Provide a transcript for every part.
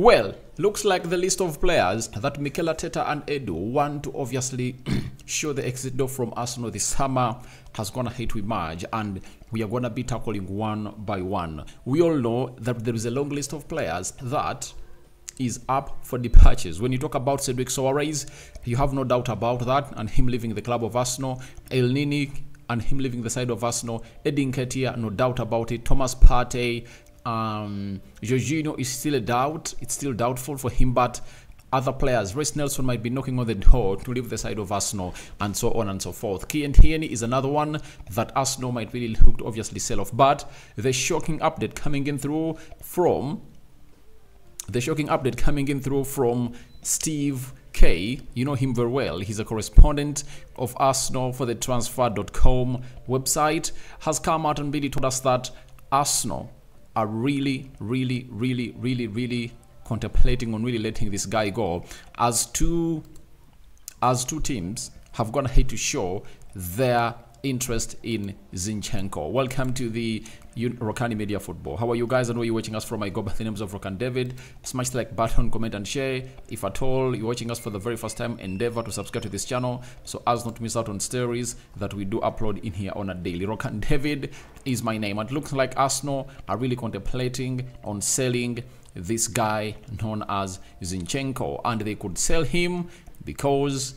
Well, looks like the list of players that Mikel Arteta and Edu want to obviously show the exit door from Arsenal this summer has gonna hit to emerge and we are gonna be tackling one by one. We all know that there is a long list of players that is up for departures. When you talk about Cedric Soares, you have no doubt about that and him leaving the club of Arsenal. Elneny and him leaving the side of Arsenal. Eddie Nketiah, no doubt about it. Thomas Partey, um, Jorginho is still a doubt. It's still doubtful for him, but other players, Reiss Nelson might be knocking on the door to leave the side of Arsenal and so on and so forth. Kieran Tierney is another one that Arsenal might really look to obviously sell off. But the shocking update coming in through from the shocking update coming in through from Steve K, you know him very well. He's a correspondent of Arsenal for the transfer.com website, has come out and really told us that Arsenal are really, really, really, really, really contemplating on really letting this guy go as two as two teams have gone ahead to show their interest in Zinchenko. Welcome to the Rokani Media Football. How are you guys? I know you're watching us from I go by the names of Rokan David. Smash like button, comment and share. If at all you're watching us for the very first time, endeavor to subscribe to this channel so as not to miss out on stories that we do upload in here on a daily. Rokan David is my name. It looks like Arsenal are really contemplating on selling this guy known as Zinchenko and they could sell him because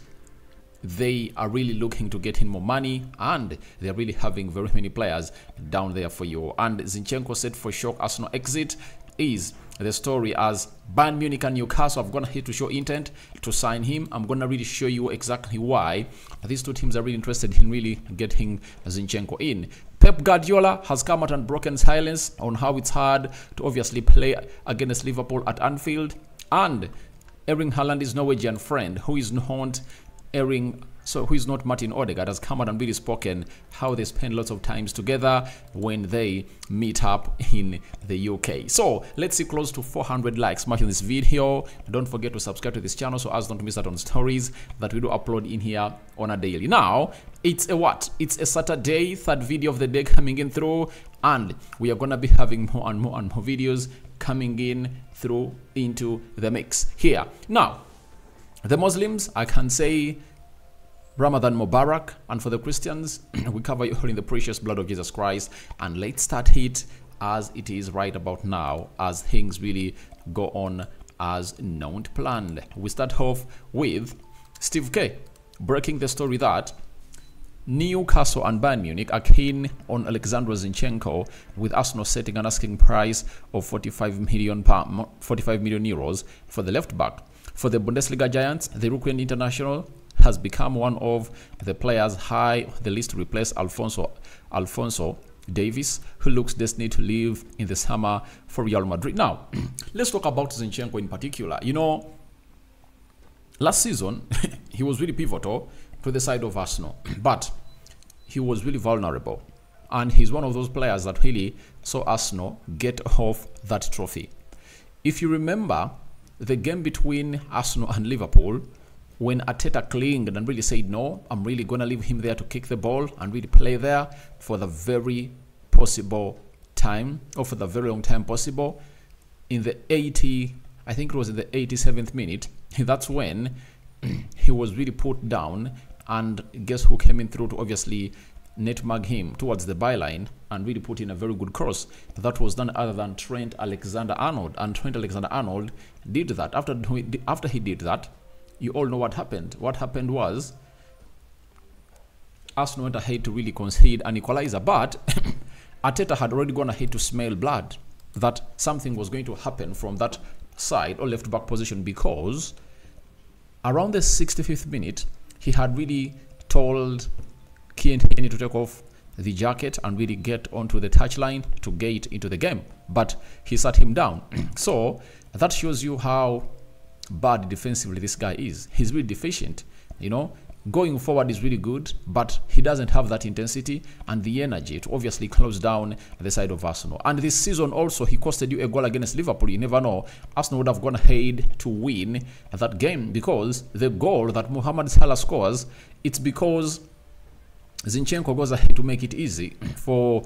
they are really looking to get in more money and they're really having very many players down there for you. And Zinchenko said for sure Arsenal exit is the story as Bayern Munich and Newcastle have gone ahead to show intent to sign him. I'm gonna really show you exactly why these two teams are really interested in really getting Zinchenko in. Pep Guardiola has come out and broken silence on how it's hard to obviously play against Liverpool at Anfield and Erling Haaland is Norwegian friend who is not Erling so who is not Martin Odegaard has come out and really spoken how they spend lots of times together when they meet up in the UK. So let's see close to 400 likes marking this video. Don't forget to subscribe to this channel so as not to miss out on stories that we do upload in here on a daily. Now, it's a what? It's a Saturday, third video of the day coming in through and we are gonna be having more and more and more videos coming in through into the mix here. Now, the Muslims, I can say Ramadan Mubarak, and for the Christians, we cover you in the precious blood of Jesus Christ. And let's start it as it is right about now, as things really go on as known planned. We start off with Steve K breaking the story that Newcastle and Bayern Munich are keen on Alexander Zinchenko, with Arsenal setting an asking price of 45 million, 45 million euros for the left back. For the Bundesliga giants, the Ukrainian international has become one of the players high the list to replace Alfonso Alphonso Davies, who looks destined to leave in the summer for Real Madrid. Now, let's talk about Zinchenko in particular. You know, last season he was really pivotal to the side of Arsenal, but he was really vulnerable. And he's one of those players that really saw Arsenal get off that trophy. If you remember, the game between Arsenal and Liverpool, when Arteta clinged and really said, no, I'm really going to leave him there to kick the ball and really play there for the very possible time, or for the very long time possible, in the 80, I think it was in the 87th minute, that's when he was really put down and guess who came in through to obviously nutmeg him towards the byline and really put in a very good cross. That was none other than Trent Alexander-Arnold. And Trent Alexander-Arnold did that. After, after he did that, you all know what happened. What happened was Arsenal went ahead to really concede an equalizer. But Arteta had already gone ahead to smell blood that something was going to happen from that side or left back position because around the 65th minute, he had really told Kieran Tierney to take off the jacket and really get onto the touchline to get into the game. But he sat him down. so that shows you how bad defensively this guy is. He's really deficient, you know. Going forward is really good, but he doesn't have that intensity and the energy to obviously close down the side of Arsenal. And this season also, he costed you a goal against Liverpool. You never know. Arsenal would have gone ahead to win that game because the goal that Mohamed Salah scores, it's because Zinchenko goes ahead to make it easy for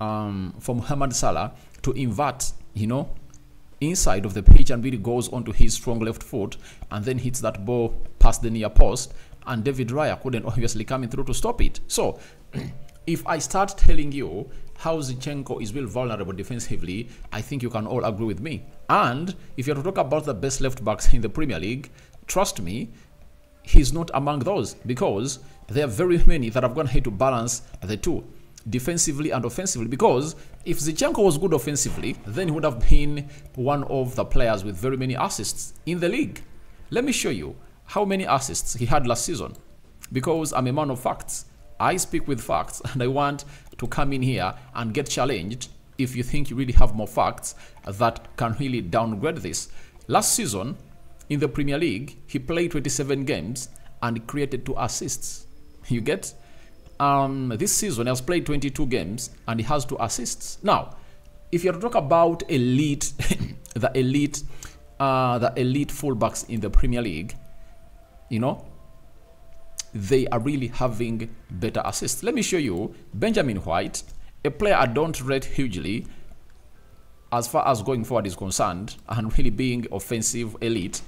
um, for Mohamed Salah to invert, you know, inside of the pitch and really goes onto his strong left foot and then hits that ball past the near post and David Raya couldn't obviously come in through to stop it. So if I start telling you how Zinchenko is really vulnerable defensively, I think you can all agree with me. And if you're to talk about the best left backs in the Premier League, trust me, he's not among those because there are very many that have gone here to balance the two defensively and offensively. Because if Zinchenko was good offensively then he would have been one of the players with very many assists in the league. Let me show you how many assists he had last season. Because I'm a man of facts. I speak with facts and I want to come in here and get challenged if you think you really have more facts that can really downgrade this. Last season in the Premier League, he played 27 games and created two assists. You get? Um, this season, he has played 22 games and he has two assists. Now, if you talk about elite, the elite, uh, the elite fullbacks in the Premier League, you know, they are really having better assists. Let me show you Benjamin White, a player I don't rate hugely as far as going forward is concerned and really being offensive elite.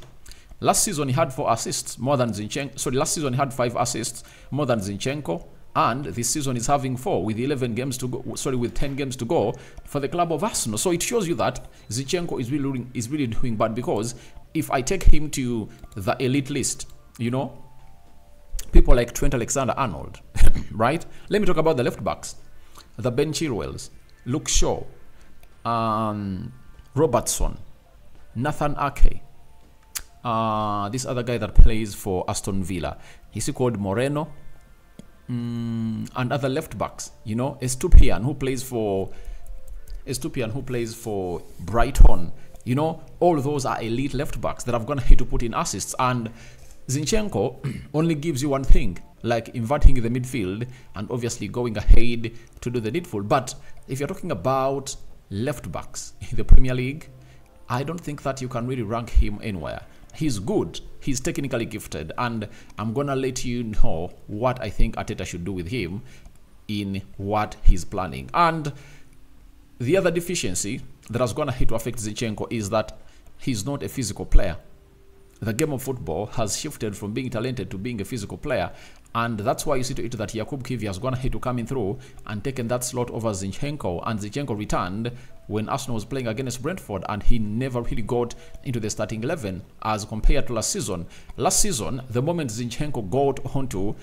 Last season he had four assists more than Zinchenko. Sorry, last season he had five assists more than Zinchenko. And this season is having four with 11 games to go. Sorry, with 10 games to go for the club of Arsenal. So it shows you that Zinchenko is really doing, is really doing bad because if I take him to the elite list, you know, people like Trent Alexander-Arnold, right? Let me talk about the left backs, the Ben Chilwells, Luke Shaw, um, Robertson, Nathan Ake, uh, this other guy that plays for Aston Villa. Is he called Moreno? Mm, and other left backs, you know, Estupiñán who plays for Estupiñán who plays for Brighton. You know, all those are elite left backs that have gone ahead to put in assists. And Zinchenko only gives you one thing, like inverting the midfield and obviously going ahead to do the needful. But if you're talking about left backs in the Premier League, I don't think that you can really rank him anywhere he's good. He's technically gifted, and I'm gonna let you know what I think Arteta should do with him in what he's planning. And the other deficiency that is gonna hit to affect Zinchenko is that he's not a physical player. The game of football has shifted from being talented to being a physical player, and that's why you see to it that Jakub Kiwior has gone ahead to come in through and taken that slot over Zinchenko. And Zinchenko returned when Arsenal was playing against Brentford and he never really got into the starting 11 as compared to last season. Last season, the moment Zinchenko got onto,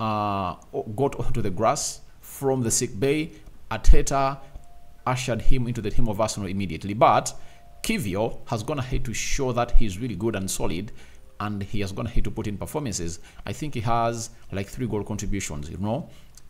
uh, got onto the grass from the sick bay, Arteta ushered him into the team of Arsenal immediately. But Kiwior has gone ahead to show that he's really good and solid and he has gone ahead to put in performances. I think he has like three goal contributions, you know,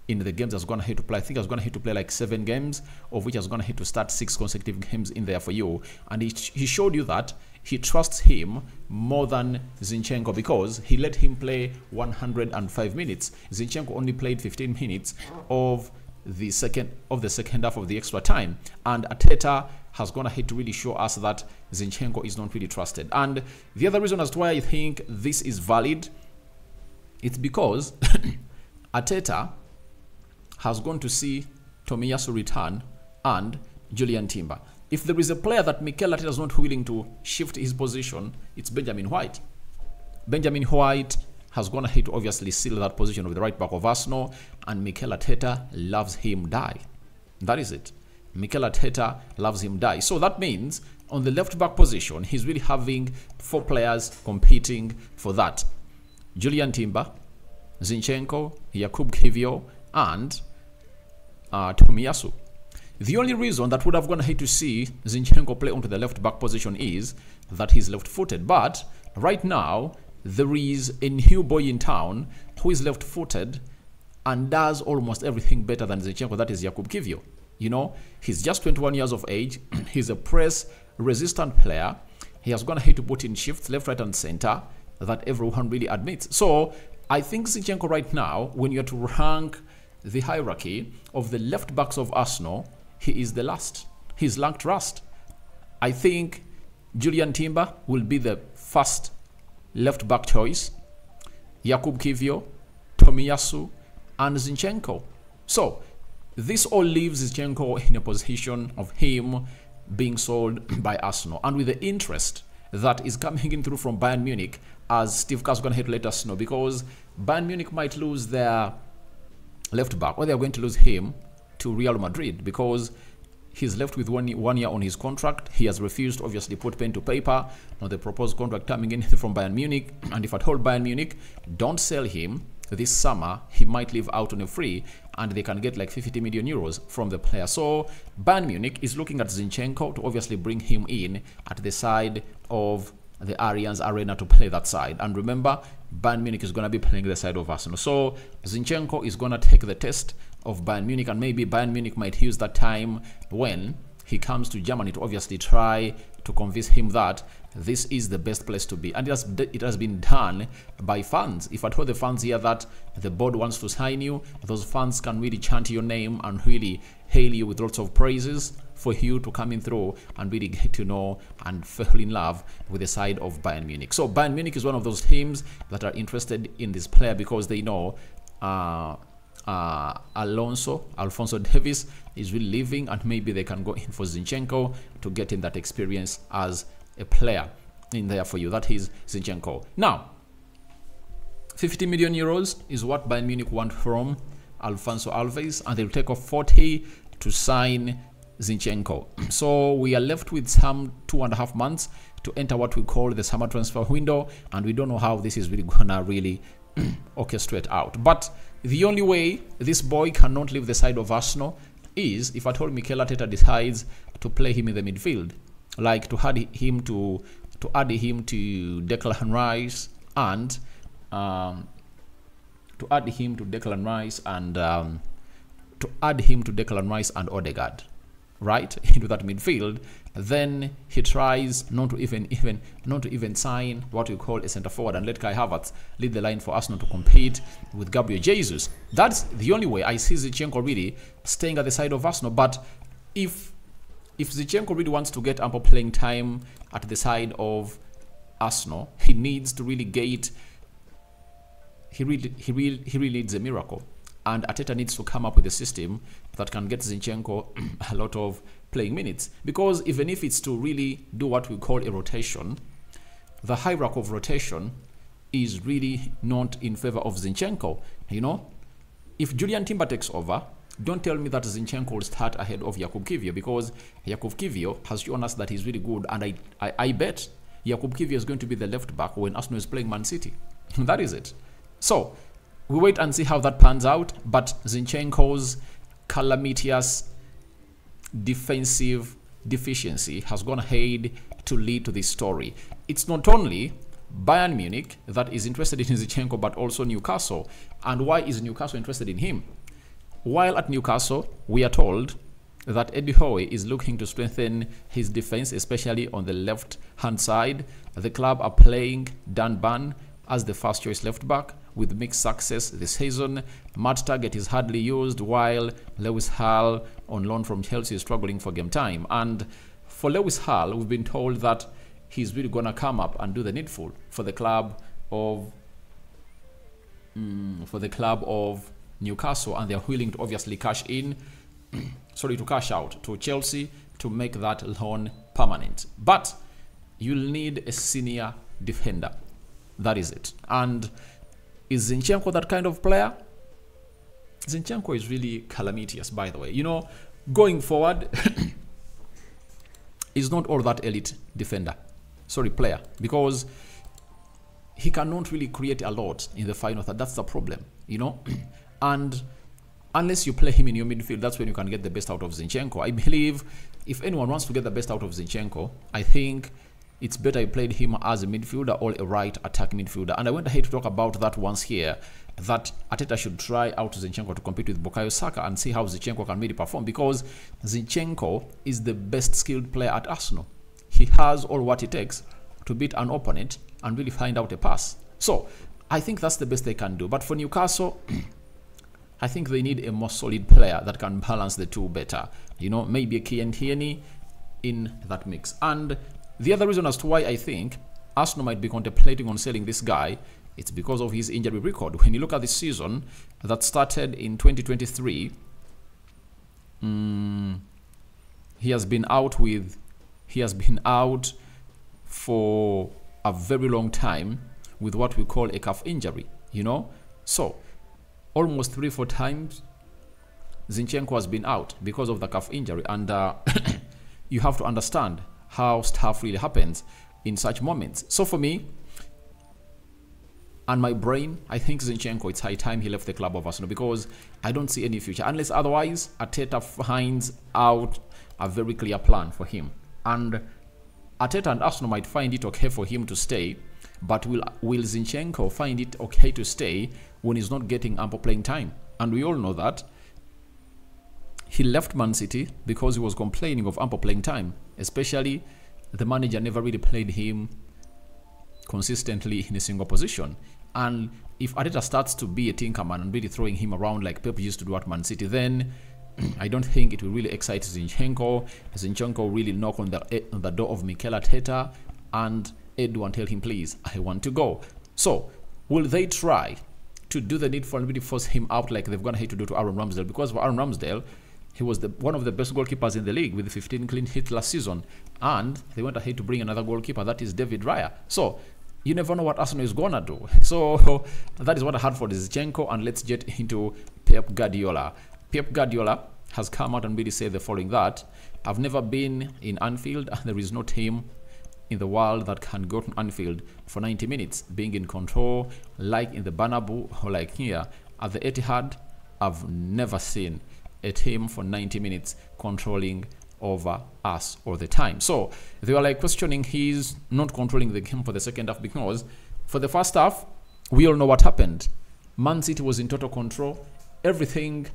in the games gone ahead to hit to play. I think I was gonna ahead to play like seven games, of which I was gonna hit to start six consecutive games in there for you. And he, he showed you that he trusts him more than Zinchenko because he let him play 105 minutes. Zinchenko only played 15 minutes of the second of the second half of the extra time. And Arteta has gone ahead to really show us that Zinchenko is not really trusted. And the other reason as to why I think this is valid, it's because Arteta has gone to see Tomiyasu return and Julian Timber. If there is a player that Mikel Arteta is not willing to shift his position, it's Benjamin White. Benjamin White has gone ahead to obviously seal that position of the right back of Arsenal, and Mikel Arteta loves him die. That is it. Mikel Arteta loves him die. So that means on the left back position, he's really having four players competing for that. Julian Timber, Zinchenko, Jakub Kiwior, and uh, Tomiyasu. The only reason that would have gone ahead to see Zinchenko play onto the left back position is that he's left footed. But right now, there is a new boy in town who is left footed and does almost everything better than Zinchenko. That is Jakub Kiwior. You know, he's just 21 years of age. he's a press resistant player. He has gone ahead to put in shifts left, right, and center that everyone really admits. So I think Zinchenko right now, when you're to rank the hierarchy of the left backs of Arsenal, he is the last. He's ranked last. I think Julian Timber will be the first left back choice. Jakub Kiwior, Tomiyasu, and Zinchenko. So this all leaves Zinchenko in a position of him being sold by Arsenal. And with the interest that is coming in through from Bayern Munich, as Steve Kerr's going to let us know, because Bayern Munich might lose their left back, or they're going to lose him to Real Madrid because he's left with one, one year on his contract. He has refused, obviously, put pen to paper. Now the proposed contract coming in from Bayern Munich, and if I told Bayern Munich, don't sell him this summer, he might leave out on a free, and they can get like 50 million euros from the player. So Bayern Munich is looking at Zinchenko to obviously bring him in at the side of the Allianz Arena to play that side. And remember, Bayern Munich is going to be playing the side of Arsenal. So Zinchenko is going to take the test of Bayern Munich, and maybe Bayern Munich might use that time when he comes to Germany to obviously try to convince him that this is the best place to be. And it has, it has been done by fans. If I told the fans here that the board wants to sign you, those fans can really chant your name and really hail you with lots of praises for you to come in through and really get to know and fall in love with the side of Bayern Munich. So Bayern Munich is one of those teams that are interested in this player because they know uh, uh, Alonso, Alphonso Davies is really leaving and maybe they can go in for Zinchenko to get in that experience as a player in there for you. That is Zinchenko. Now, 50 million euros is what Bayern Munich want from Alfonso Alves and they'll take off 40 to sign Zinchenko. So we are left with some two and a half months to enter what we call the summer transfer window, and we don't know how this is really gonna really orchestrate out. But the only way this boy cannot leave the side of Arsenal is if at all Mikel Arteta decides to play him in the midfield, like to add him to to add him to Declan Rice and um, to add him to Declan Rice and um, to add him to Declan Rice and Odegaard. Right? Into that midfield then he tries not to even even not to even sign what we call a center forward and let Kai Havertz lead the line for Arsenal to compete with Gabriel Jesus. That's the only way I see Zinchenko really staying at the side of Arsenal. But if if Zinchenko really wants to get ample playing time at the side of Arsenal he needs to really get he really he really he really needs a miracle. And Arteta needs to come up with a system that can get Zinchenko a lot of playing minutes. Because even if it's to really do what we call a rotation, the hierarchy of rotation is really not in favor of Zinchenko. You know, if Julian Timber takes over, don't tell me that Zinchenko will start ahead of Jakub Kiwior because Jakub Kiwior has shown us that he's really good, and I, I, I bet Jakub Kiwior is going to be the left back when Arsenal is playing Man City. that is it. So we wait and see how that pans out. But Zinchenko's calamitous defensive deficiency has gone ahead to lead to this story. It's not only Bayern Munich that is interested in Zinchenko, but also Newcastle. And why is Newcastle interested in him? While at Newcastle, we are told that Eddie Howe is looking to strengthen his defense, especially on the left hand side. The club are playing Dan Burn as the first choice left back with mixed success this season. Matt Targett is hardly used while Lewis Hall on loan from Chelsea is struggling for game time. And for Lewis Hall, we've been told that he's really going to come up and do the needful for the club of mm, for the club of Newcastle and they're willing to obviously cash in sorry to cash out to Chelsea to make that loan permanent. But you'll need a senior defender. That is it. And is Zinchenko that kind of player? Zinchenko is really calamitous, by the way. You know, going forward, he's not all that elite defender. Sorry, player. Because he cannot really create a lot in the final third. That's the problem, you know? and unless you play him in your midfield, that's when you can get the best out of Zinchenko. I believe if anyone wants to get the best out of Zinchenko, I think it's better I played him as a midfielder or a right attack midfielder. And I went ahead to talk about that once here, that Arteta should try out Zinchenko to compete with Bukayo Saka and see how Zinchenko can really perform because Zinchenko is the best skilled player at Arsenal. He has all what it takes to beat an opponent and really find out a pass. So I think that's the best they can do. But for Newcastle, I think they need a more solid player that can balance the two better. You know, maybe a Kieran Tierney in that mix. And the other reason as to why I think Arsenal might be contemplating on selling this guy, it's because of his injury record. When you look at the season that started in 2023, um, he has been out with he has been out for a very long time with what we call a calf injury you know so almost three four times zinchenko has been out because of the calf injury and uh, you have to understand how stuff really happens in such moments so for me and my brain, I think Zinchenko, it's high time he left the club of Arsenal because I don't see any future. Unless otherwise, Arteta finds out a very clear plan for him. And Arteta and Arsenal might find it okay for him to stay, but will, will Zinchenko find it okay to stay when he's not getting ample playing time? And we all know that. He left Man City because he was complaining of ample playing time, especially the manager never really played him consistently in a single position. And if Arteta starts to be a tinkerman and really throwing him around like Pep used to do at Man City, then I don't think it will really excite Zinchenko. Zinchenko really knock on the, eh, on the door of Mikel Arteta and Edu and tell him, please, I want to go. So, will they try to do the needful and really force him out like they've gone ahead to do to Aaron Ramsdale? Because for Aaron Ramsdale, he was the, one of the best goalkeepers in the league with 15 clean hits last season. And they went ahead to bring another goalkeeper, that is David Raya. So, you never know what Arsenal is gonna do. So that is what I had for Zinchenko, and let's get into Pep Guardiola. Pep Guardiola has come out and really said the following that I've never been in Anfield, and there is no team in the world that can go to Anfield for 90 minutes, being in control, like in the Bernabeu or like here at the Etihad. I've never seen a team for 90 minutes controlling over us all the time. So they were like questioning he's not controlling the game for the second half because for the first half, we all know what happened. Man City was in total control. Everything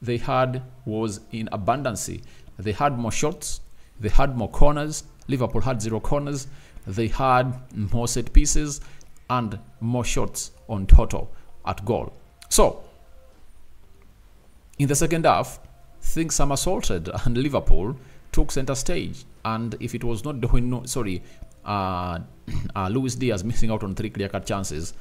they had was in abundance. They had more shots, they had more corners. Liverpool had zero corners. They had more set pieces and more shots on total at goal. So, in the second half, things somersaulted and Liverpool took center stage. And if it was not no, sorry, uh, uh, Luis Diaz missing out on three clear cut chances,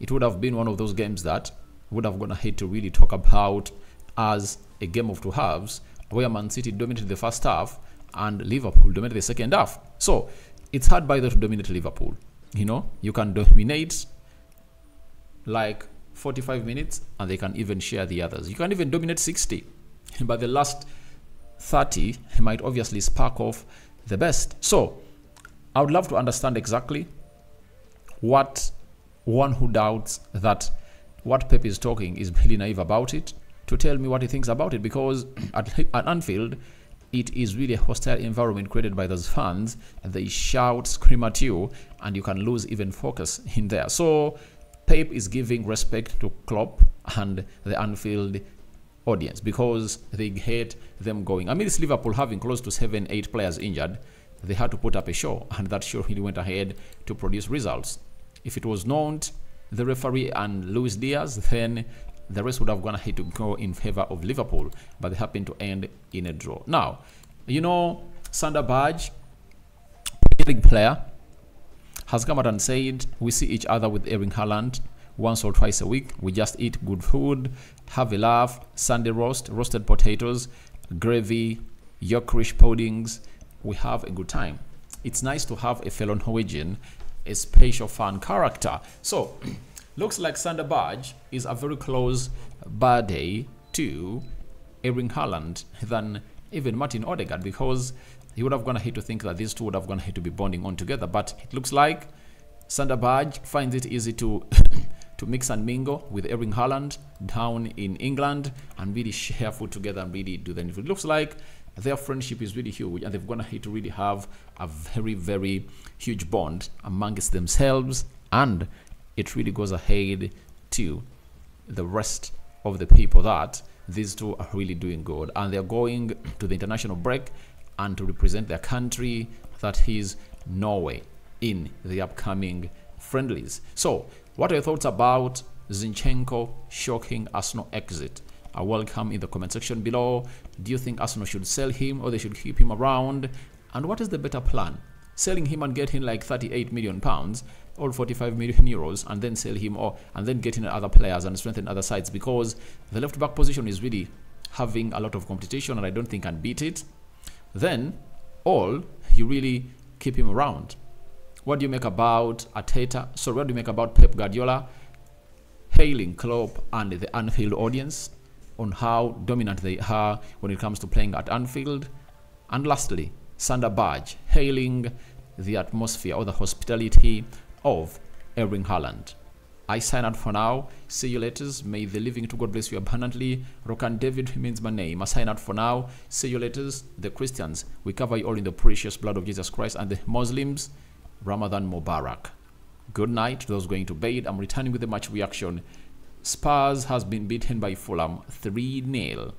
it would have been one of those games that would have gone ahead to really talk about as a game of two halves, where Man City dominated the first half and Liverpool dominated the second half. So it's hard by the to dominate Liverpool. You know, you can dominate like 45 minutes and they can even share the others. You can even dominate 60 but the last 30 he might obviously spark off the best. So I would love to understand exactly what one who doubts that what Pep is talking is really naive about it to tell me what he thinks about it because at, at Anfield it is really a hostile environment created by those fans and they shout scream at you and you can lose even focus in there so Pep is giving respect to Klopp and the Anfield audience because they hate them going. I mean, it's Liverpool having close to seven, eight players injured. They had to put up a show, and that show really went ahead to produce results. If it was not the referee and Luis Diaz, then the rest would have gone ahead to go in favor of Liverpool, but they happened to end in a draw. Now, you know, Sander Berge, big player, has and said, We see each other with Erling Haaland once or twice a week. We just eat good food, have a laugh, Sunday roast, roasted potatoes, gravy, Yorkshire puddings. We have a good time. It's nice to have a fellow Norwegian, a special fan character. So, looks like Sander Berge is a very close buddy to Erling Haaland than even Martin Odegaard because he would have gone ahead to think that these two would have gone ahead to be bonding on together. But it looks like Sander finds it easy to to mix and mingle with Erling Haaland down in England and really share food together and really do that. It looks like their friendship is really huge and they've gone ahead to really have a very, very huge bond amongst themselves and it really goes ahead to the rest of the people that these two are really doing good and they're going to the international break and to represent their country that is Norway in the upcoming friendlies. So what are your thoughts about Zinchenko shocking Arsenal exit? I welcome in the comment section below. Do you think Arsenal should sell him or they should keep him around? And what is the better plan? Selling him and getting like 38 million pounds or 45 million euros and then sell him or and then getting other players and strengthen other sides because the left back position is really having a lot of competition and I don't think can beat it. Then all you really keep him around. What do you make about Arteta? So what do you make about Pep Guardiola hailing Klopp and the Anfield audience on how dominant they are when it comes to playing at Anfield? And lastly, Sander Berge hailing the atmosphere or the hospitality of Erling Haaland. I sign out for now. See you later. May the living to God bless you abundantly. Rokan David remains my name. I sign out for now. See you later. The Christians, we cover you all in the precious blood of Jesus Christ. And the Muslims, Ramadan Mubarak. Good night to those going to bed. I'm returning with the match reaction. Spurs has been beaten by Fulham 3 0.